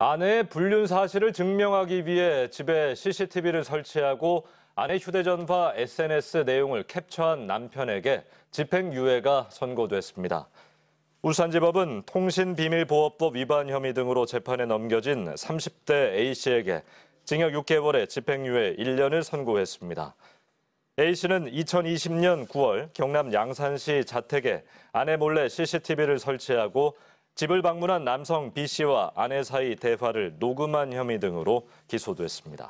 아내의 불륜 사실을 증명하기 위해 집에 CCTV를 설치하고 아내 휴대전화 SNS 내용을 캡처한 남편에게 집행유예가 선고됐습니다. 울산지법은 통신비밀보호법 위반 혐의 등으로 재판에 넘겨진 30대 A씨에게 징역 6개월에 집행유예 1년을 선고했습니다. A씨는 2020년 9월 경남 양산시 자택에 아내 몰래 CCTV를 설치하고 집을 방문한 남성 B씨와 아내 사이 대화를 녹음한 혐의 등으로 기소됐습니다.